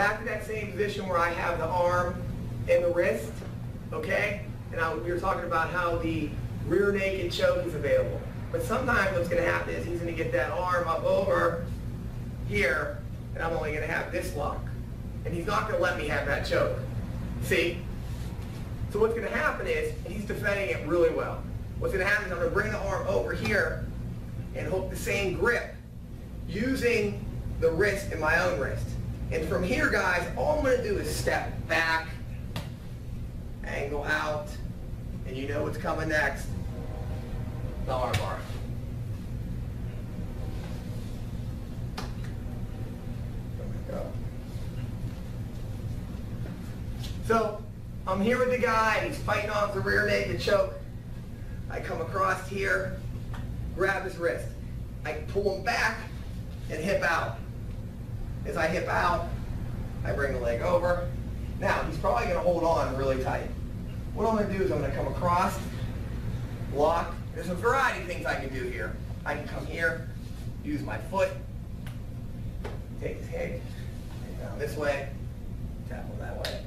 Back to that same position where I have the arm and the wrist, okay? And I, we were talking about how the rear naked choke is available. But sometimes what's going to happen is he's going to get that arm up over here, and I'm only going to have this lock. And he's not going to let me have that choke. See? So what's going to happen is, and he's defending it really well. What's going to happen is I'm going to bring the arm over here and hook the same grip using the wrist in my own wrist. And from here, guys, all I'm going to do is step back, angle out, and you know what's coming next. The arm bar. So I'm here with the guy, he's fighting off the rear naked choke. I come across here, grab his wrist. I pull him back and hip out. As I hip out, I bring the leg over. Now, he's probably going to hold on really tight. What I'm going to do is I'm going to come across, block. There's a variety of things I can do here. I can come here, use my foot, take his head, down this way, tackle that way.